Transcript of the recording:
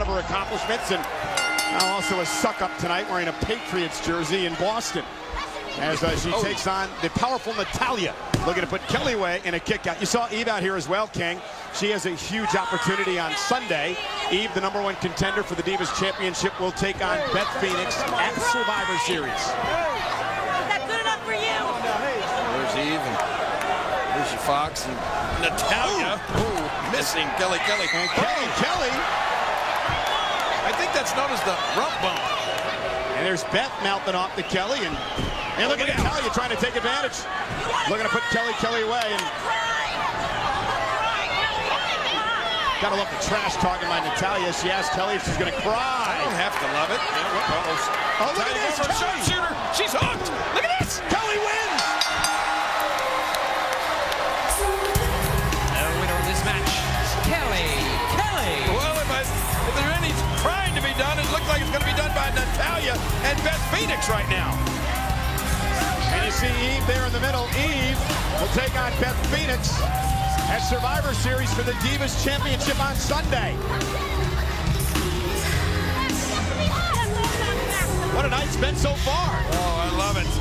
of her accomplishments and now also a suck up tonight wearing a Patriots jersey in Boston as uh, she oh. takes on the powerful Natalya looking to put Kelly away in a kick out. You saw Eve out here as well, King. She has a huge opportunity on Sunday. Eve, the number one contender for the Divas Championship, will take on Beth Phoenix at Survivor Series. Is that good enough for you? There's Eve and there's Fox and Natalya. Ooh, missing Kelly Kelly. And Kelly oh. Kelly I think that's known as the rump bump. And there's Beth mouthing off to Kelly, and, and look at Natalya trying to take advantage. Looking to put Kelly Kelly away. And Gotta love the trash talking by Natalya. She asked Kelly if she's gonna cry. I don't have to love it. Uh -oh. look at this, Kelly. She's hooked. Beth Phoenix right now. And you see Eve there in the middle. Eve will take on Beth Phoenix at Survivor Series for the Divas Championship on Sunday. What a night spent so far. Oh, I love it.